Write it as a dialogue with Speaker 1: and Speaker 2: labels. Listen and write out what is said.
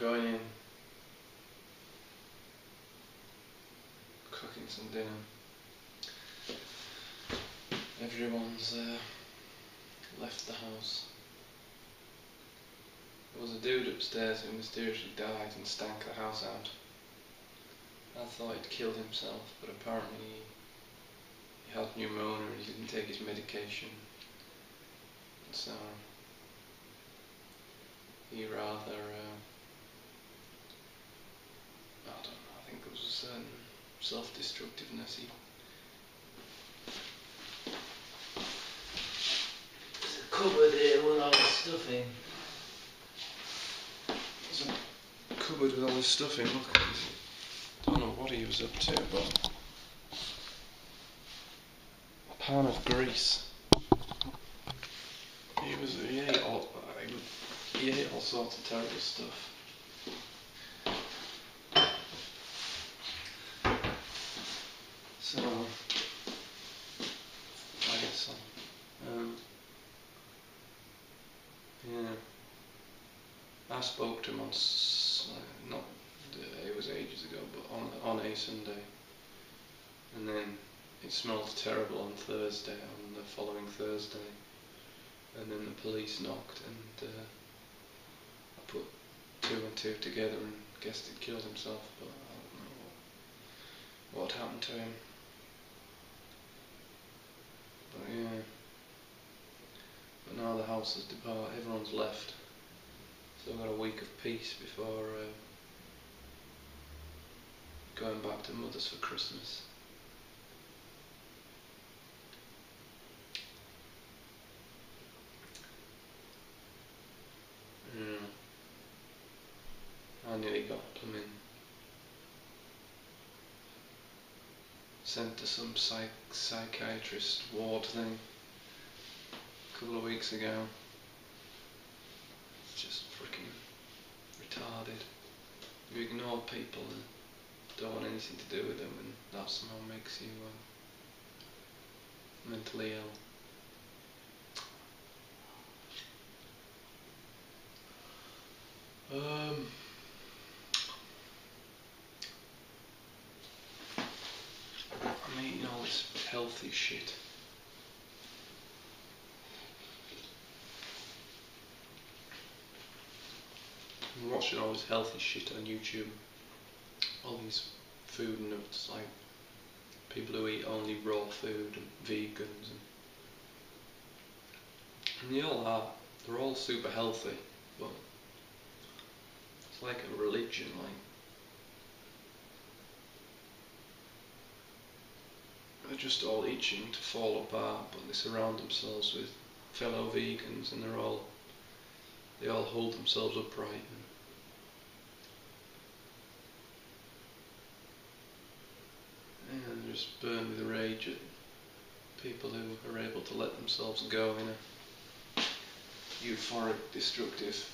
Speaker 1: going in, cooking some dinner. Everyone's uh, left the house. There was a dude upstairs who mysteriously died and stank the house out. I thought he'd killed himself, but apparently he had pneumonia and he didn't take his medication. And so he rather uh, I think there was a certain self-destructiveness. He
Speaker 2: There's a cupboard here with all the stuff in.
Speaker 1: There's a cupboard with all this stuff in. Look, I don't know what he was up to, but a pan of grease. He was he ate all he, he ate all sorts of terrible stuff. So I guess so. Um, yeah. I spoke to him on uh, not uh, it was ages ago, but on on a Sunday, and then it smelled terrible on Thursday, on the following Thursday, and then the police knocked, and uh, I put two and two together and guessed he'd killed himself, but I don't know what, what happened to him. But yeah, but now the house has departed, everyone's left. So I've got a week of peace before uh, going back to mother's for Christmas. Yeah. I nearly got plumbing sent to some psych psychiatrist ward thing a couple of weeks ago. Just freaking retarded. You ignore people and don't want anything to do with them, and that somehow makes you uh, mentally ill. Um. I'm eating all this healthy shit. Watching all this healthy shit on YouTube. All these food nuts, like people who eat only raw food and vegans, and, and they all are. They're all super healthy, but it's like a religion. Like they're just all itching to fall apart, but they surround themselves with fellow vegans, and they're all they all hold themselves upright. And and they're just burn with rage at people who are able to let themselves go in a euphoric, destructive